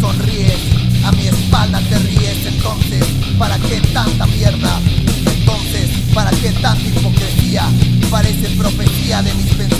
sonríes, a mi espalda te ríes, entonces, ¿para qué tanta mierda? Entonces, ¿para qué tanta hipocresía? Parece profecía de mis pensamientos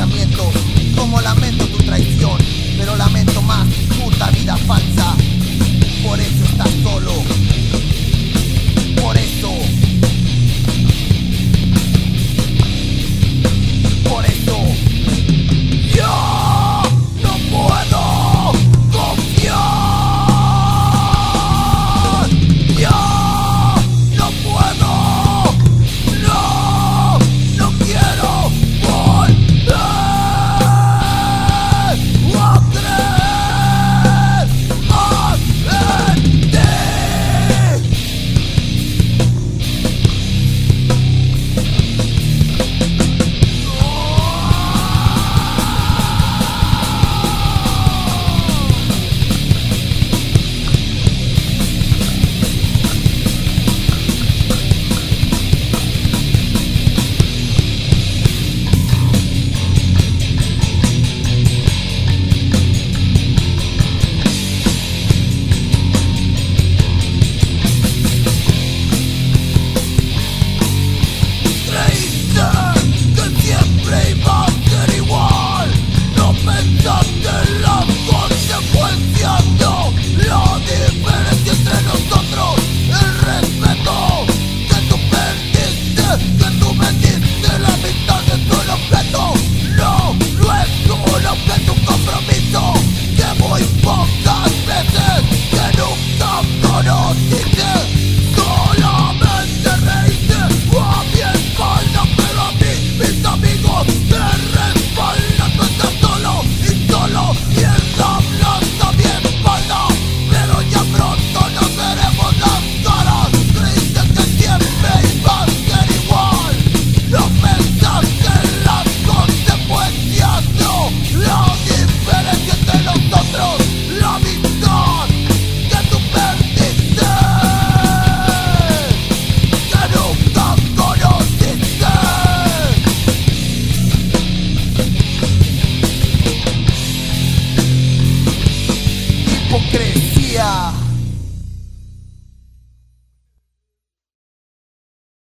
cuando me diste la victoria Yeah.